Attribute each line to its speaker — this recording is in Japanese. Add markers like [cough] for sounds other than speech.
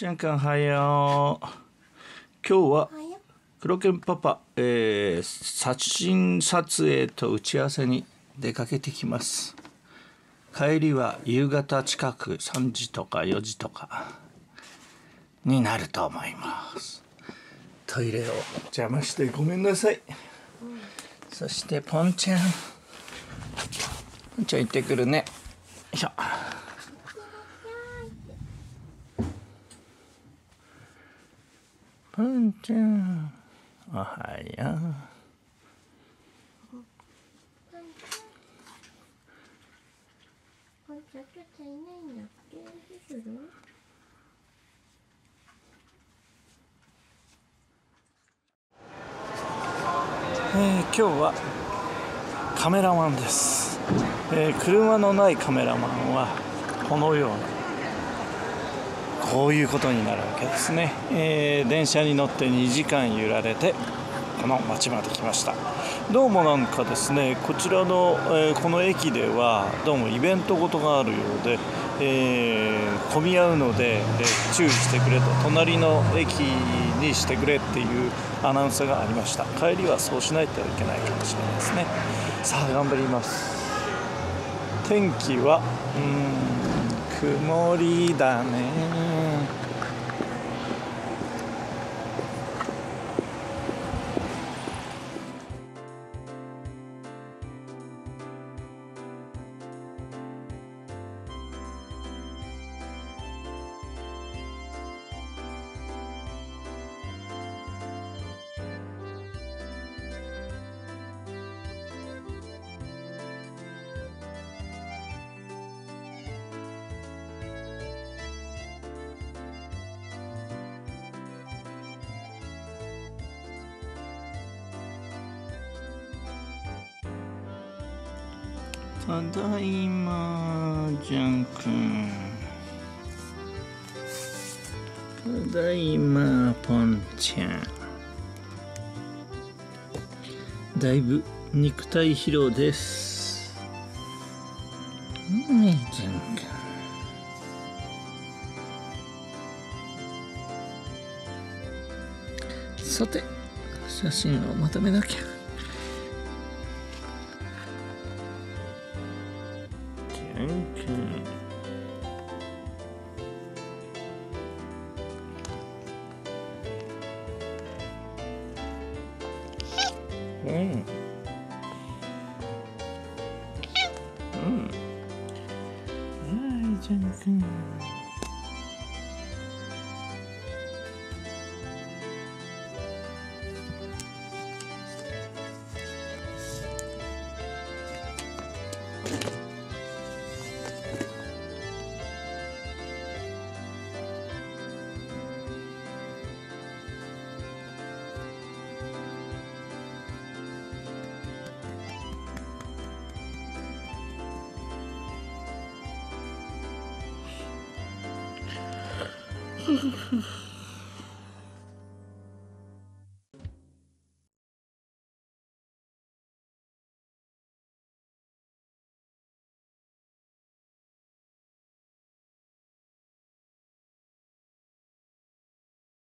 Speaker 1: じゃんかんはよう今日は黒犬パパ、えー、写真撮影と打ち合わせに出かけてきます。帰りは夕方近く3時とか4時とかになると思います。トイレを邪魔してごめんなさい、そしてポンちゃん。ポンちゃん行ってくるね。よいしょポンちゃん。おはようえー、今日はカメラマンです、えー、車のないカメラマンはこのようなこういうことになるわけですね、えー、電車に乗って2時間揺られてこの町まで来ました。どうもなんかですねこちらの、えー、この駅ではどうもイベントごとがあるようで、えー、混み合うので、えー、注意してくれと隣の駅にしてくれっていうアナウンスがありました。帰りはそうしないといけないかもしれないですね。さあ頑張ります。天気はうん曇りだね。ただいまじゃんくんただいまポンちゃんだいぶ肉体疲労です。はいじゃんくん。さて写真をまとめなきゃ。うん。うん。は Mm-hmm. [laughs]